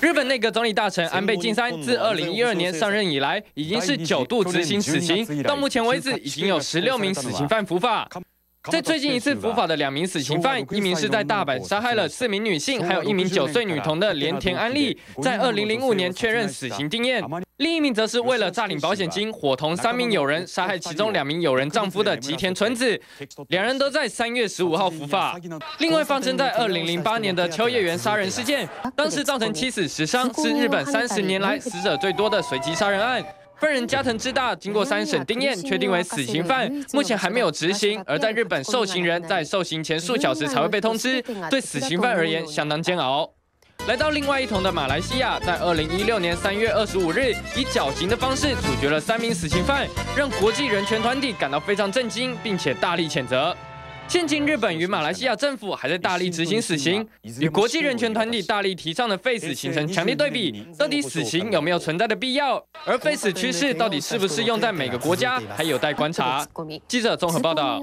日本内阁总理大臣安倍晋三自二零一二年上任以来，已经是九度执行死刑，到目前为止已经有十六名死刑犯伏法。在最近一次伏法的两名死刑犯，一名是在大阪杀害了四名女性，还有一名九岁女童的连田安利，在二零零五年确认死刑定验；另一名则是为了诈领保险金，伙同三名友人杀害其中两名友人丈夫的吉田纯子，两人都在三月十五号伏法。另外，发生在二零零八年的秋叶原杀人事件，当时造成七死十伤，是日本三十年来死者最多的随机杀人案。犯人加藤之大经过三审定验，确定为死刑犯，目前还没有执行。而在日本，受刑人在受刑前数小时才会被通知，对死刑犯而言相当煎熬。来到另外一头的马来西亚，在二零一六年三月二十五日，以绞刑的方式处决了三名死刑犯，让国际人权团体感到非常震惊，并且大力谴责。现今日本与马来西亚政府还在大力执行死刑，与国际人权团体大力提倡的废死形成强烈对比。到底死刑有没有存在的必要？而废死趋势到底是不是用在每个国家，还有待观察。记者综合报道。